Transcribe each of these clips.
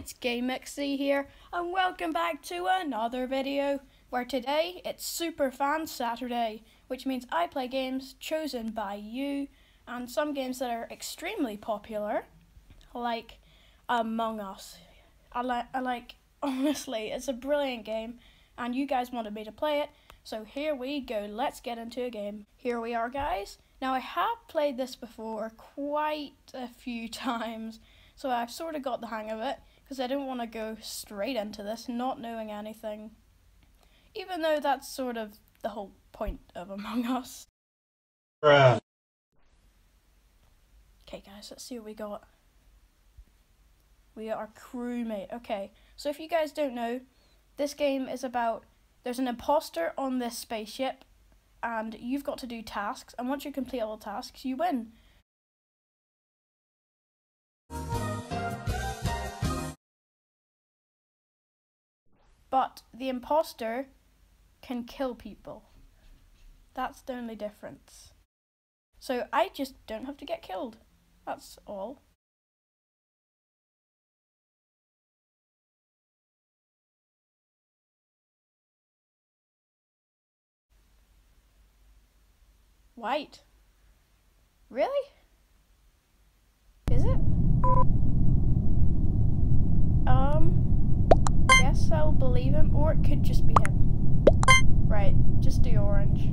it's GameMxsee here, and welcome back to another video, where today it's Super Fan Saturday, which means I play games chosen by you, and some games that are extremely popular, like Among Us. I, li I like, honestly, it's a brilliant game, and you guys wanted me to play it, so here we go, let's get into a game. Here we are guys. Now I have played this before quite a few times, so I've sort of got the hang of it because I didn't want to go straight into this not knowing anything. Even though that's sort of the whole point of Among Us. Bruh. Okay, guys, let's see what we got. We are crewmate. Okay, so if you guys don't know, this game is about there's an imposter on this spaceship, and you've got to do tasks, and once you complete all the tasks, you win. But the imposter can kill people. That's the only difference. So I just don't have to get killed. That's all. White. Really? Is it? Um, guess I'll believe him, or it could just be him. Right, just do orange.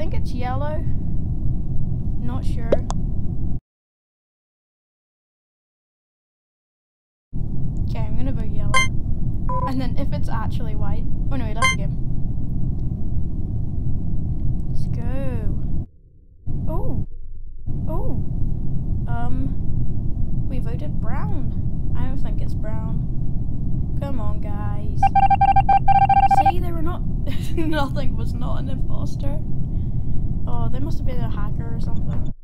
Think it's yellow. Not sure. Okay, I'm gonna vote yellow. And then if it's actually white. Oh no, left the game. Let's go. Oh. Oh. Um. We voted brown. I don't think it's brown. Come on, guys. See, they were not. Nothing was not an imposter. Oh, they must have been a hacker or something.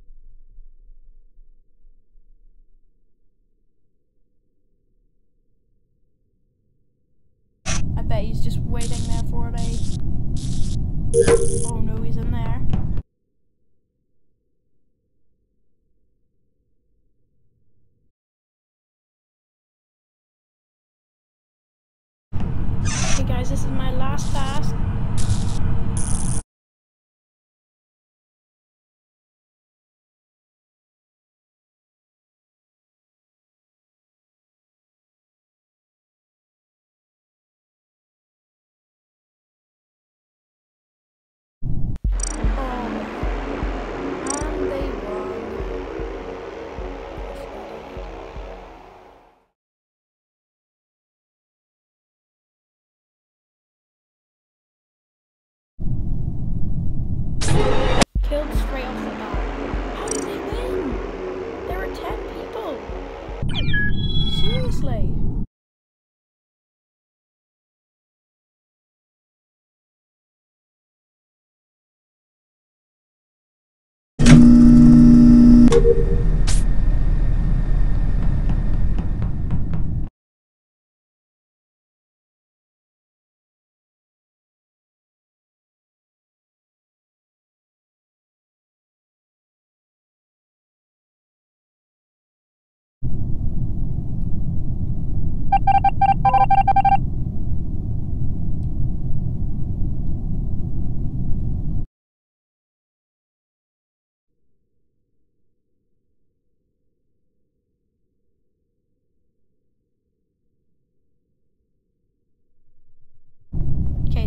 I bet he's just waiting there for me. Oh no, he's in there. Okay guys, this is my last task. Seriously.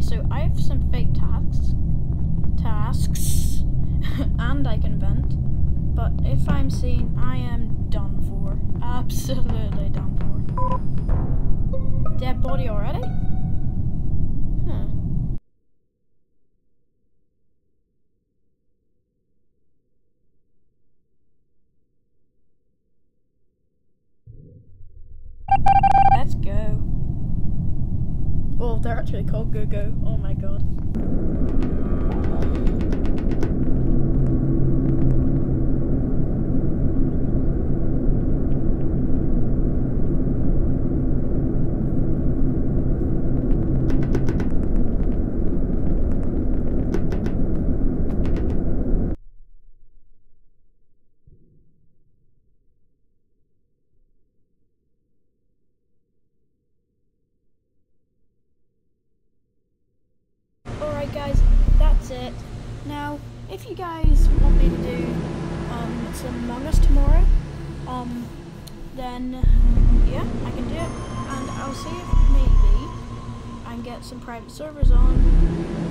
So I have some fake tasks. Tasks. and I can vent. But if I'm seen, I am done for. Absolutely done for. Dead body already? Huh. Oh, they're actually called Go Go. Oh my god. Alright guys, that's it. Now, if you guys want me to do um, some Among Us tomorrow, um, then yeah, I can do it. And I'll see if maybe I can get some private servers on